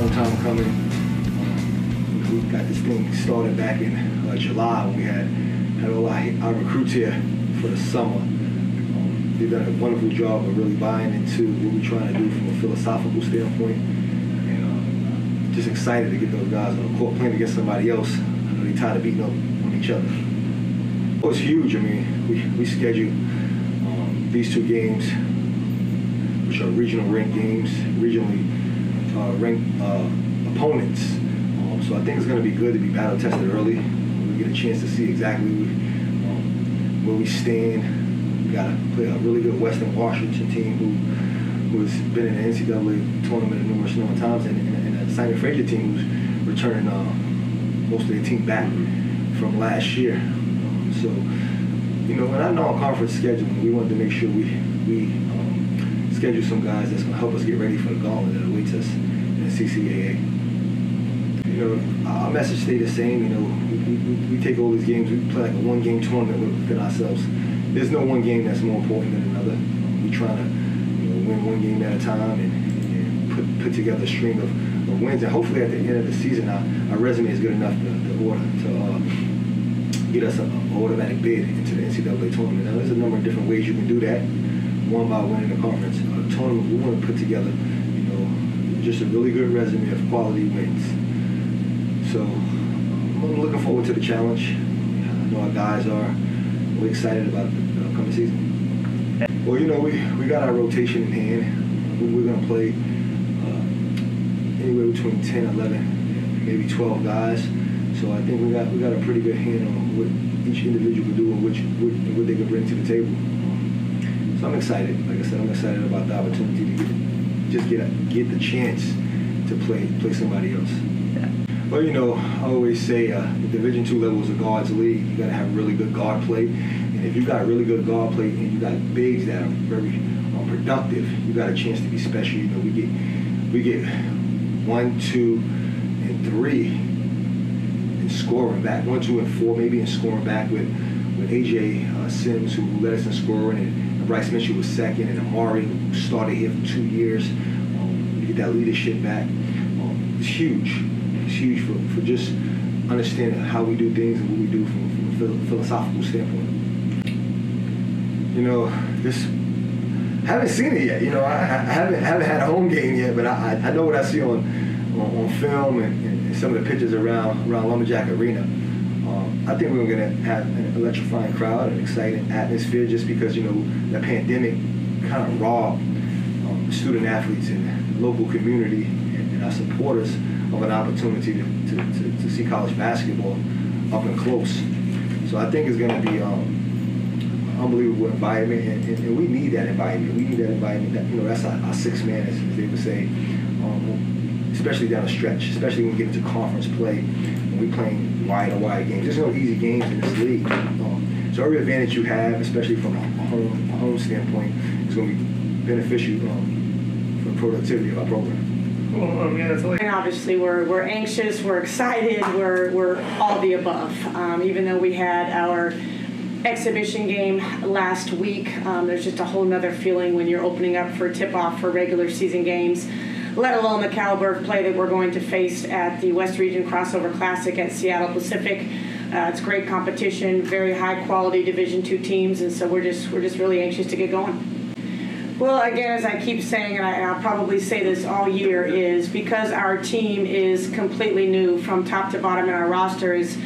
long time coming. Um, we got this thing started back in uh, July we had had all our, our recruits here for the summer. Um, they've done a wonderful job of really buying into what we're trying to do from a philosophical standpoint. And uh, just excited to get those guys on the court playing against somebody else. I know they're tired of beating up on each other. It was huge. I mean, we, we scheduled um, these two games, which are regional ranked games, regionally uh, ranked uh, opponents. Um, so I think it's going to be good to be battle tested early. We get a chance to see exactly um, where we stand. We got to play a really good Western Washington team who who's been in the NCAA tournament numerous number of times, and, and, and a Simon Fraser team who's returning uh, most of their team back from last year. Um, so, you know, in our non-conference schedule, we wanted to make sure we we schedule some guys that's going to help us get ready for the gauntlet that awaits us in the CCAA. You know, our message stayed the same. You know, we, we, we take all these games, we play like a one-game tournament within ourselves. There's no one game that's more important than another. We try to you know, win one game at a time and, and put, put together a string of, of wins. And hopefully at the end of the season, our, our resume is good enough to, to, order, to uh, get us an automatic bid into the NCAA tournament. Now, there's a number of different ways you can do that. One by winning the conference uh, tournament. We want to put together, you know, just a really good resume of quality wins. So I'm looking forward to the challenge. I know our guys are. We're excited about the upcoming season. Well, you know, we, we got our rotation in hand. We, we're going to play uh, anywhere between 10, 11, maybe 12 guys. So I think we got we got a pretty good hand on what each individual can do and which, what, what they can bring to the table. So I'm excited. Like I said, I'm excited about the opportunity to get, just get a, get the chance to play play somebody else. Well, you know, I always say uh, the Division two level is a guards league. You got to have really good guard play, and if you got really good guard play and you got bigs that are very um, productive, you got a chance to be special. You know, we get we get one, two, and three in scoring back, one, two, and four maybe in scoring back with with AJ uh, Sims who led us in scoring, and Bryce Mitchell was second, and Amari started here for two years. Um, you get that leadership back. Um, it's huge it's huge for, for just understanding how we do things and what we do from, from a philosophical standpoint. You know, just haven't seen it yet. You know, I, I haven't haven't had a home game yet, but I, I know what I see on on, on film and, and, some of the pictures around around Lumberjack Arena. I think we're going to have an electrifying crowd, an exciting atmosphere, just because you know the pandemic kind of robbed um, student athletes and the local community and, our supporters of an opportunity to, to, to, to, see college basketball up and close. So I think it's going to be um, unbelievable environment, and, and, and, we need that environment. We need that environment. That, you know, that's our, our six man, as, as, they would say, um, especially down the stretch, especially when we get into conference play, we playing wide or wide games. There's no easy games in this league. Um, so every advantage you have, especially from a home, a home standpoint, is going to be beneficial um, for the productivity of our program. Well, I mean, that's like- And obviously, we're, we're anxious, we're excited, we're, we're all the above. Um, even though we had our exhibition game last week, um, there's just a whole nother feeling when you're opening up for tip off for regular season games, let alone the caliber of play that we're going to face at the West Region Crossover Classic at Seattle Pacific. Uh, it's great competition, very high quality Division two teams, and so we're just we're just really anxious to get going. Well, again, as I keep saying, and, I, will probably say this all year, is because our team is completely new from top to bottom in our roster is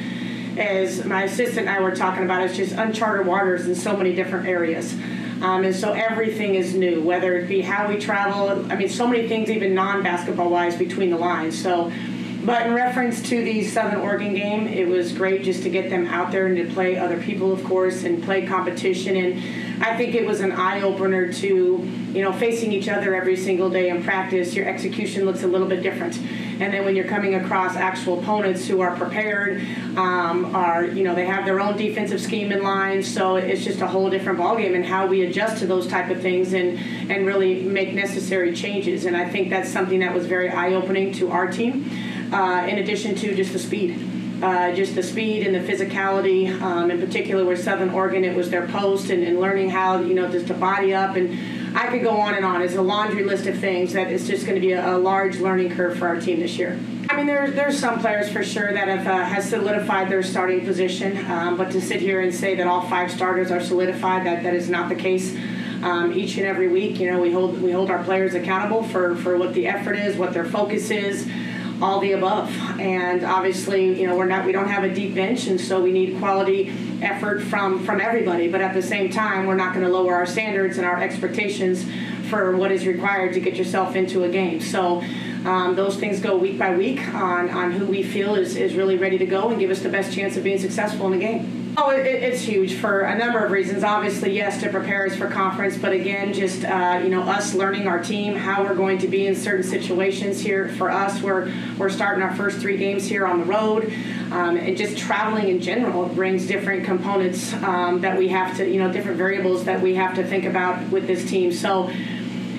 as my assistant and I were talking about, it's just uncharted waters in so many different areas. Um, and so everything is new, whether it be how we travel. I mean, so many things, even non-basketball wise, between the lines. So, but in reference to the Southern Oregon game, it was great just to get them out there and to play other people, of course, and play competition and I think it was an eye opener to, you know, facing each other every single day in practice. Your execution looks a little bit different, and then when you're coming across actual opponents who are prepared, um, are you know they have their own defensive scheme in line, so it's just a whole different ballgame and how we adjust to those type of things and and really make necessary changes. And I think that's something that was very eye opening to our team. Uh, in addition to just the speed uh, just the speed and the physicality. Um, in particular, with Southern Oregon, it was their post and, and, learning how you know just to body up and I could go on and on. It's a laundry list of things that is just going to be a, a large learning curve for our team this year. I mean, there, there's some players for sure that have uh, has solidified their starting position, um, but to sit here and say that all five starters are solidified, that, that is not the case. Um, each and every week, you know, we hold we hold our players accountable for, for what the effort is, what their focus is, all the above. And obviously, you know, we're not we don't have a deep bench, and so we need quality effort from from everybody. But at the same time, we're not going to lower our standards and our expectations for what is required to get yourself into a game. So. Um, those things go week by week on, on who we feel is, is really ready to go and give us the best chance of being successful in the game. Oh, it, it's huge for a number of reasons. Obviously, yes, to prepare us for conference, but again, just uh, you know, us learning our team, how we're going to be in certain situations here. For us, we're we're starting our first three games here on the road, um, and just traveling in general brings different components um, that we have to, you know, different variables that we have to think about with this team. So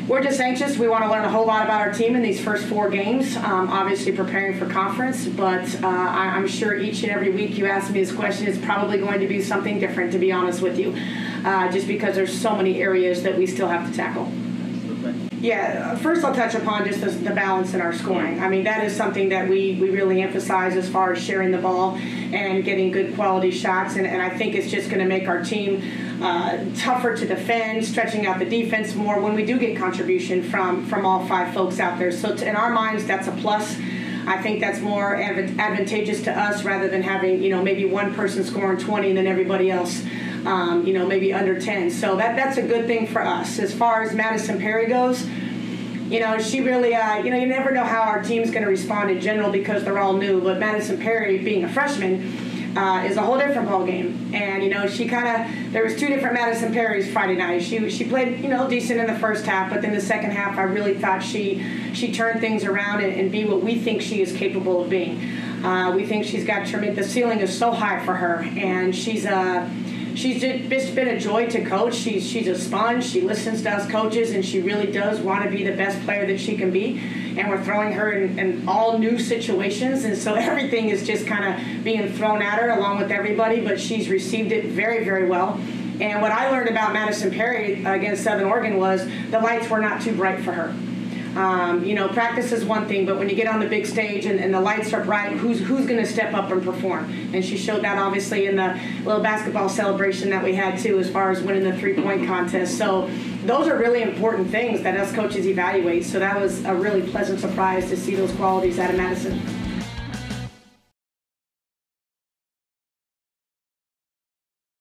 we're just anxious. We want to learn a whole lot about our team in these first four games. Um, obviously, preparing for conference, but uh, I, am sure each and every week you ask me this question is probably going to be something different. To be honest with you, uh, just because there's so many areas that we still have to tackle. Yeah, first I'll touch upon just the, the, balance in our scoring. I mean, that is something that we, we really emphasize as far as sharing the ball and getting good quality shots. And, and I think it's just going to make our team uh, tougher to defend, stretching out the defense more when we do get contribution from, from all five folks out there. So to, in our minds, that's a plus. I think that's more advantageous to us rather than having, you know, maybe one person scoring 20 and then everybody else um, you know, maybe under 10. So that that's a good thing for us. As far as Madison Perry goes, you know, she really, uh, you know, you never know how our team's going to respond in general because they're all new. But Madison Perry, being a freshman, uh, is a whole different ball game. And you know, she kind of there was two different Madison Perrys Friday night. She she played you know decent in the first half, but then the second half, I really thought she she turned things around and, and be what we think she is capable of being. Uh, we think she's got tremendous. The ceiling is so high for her, and she's a uh, she's just been a joy to coach. She's she's a sponge. She listens to us coaches, and she really does want to be the best player that she can be. And we're throwing her in, in all new situations, and so everything is just kind of being thrown at her along with everybody. But she's received it very very well. And what I learned about Madison Perry against Southern Oregon was the lights were not too bright for her. Um, you know, practice is one thing, but when you get on the big stage and, and the lights are bright, who's who's going to step up and perform? And she showed that obviously in the little basketball celebration that we had too, as far as winning the three point contest. So those are really important things that us coaches evaluate. So that was a really pleasant surprise to see those qualities out of Madison.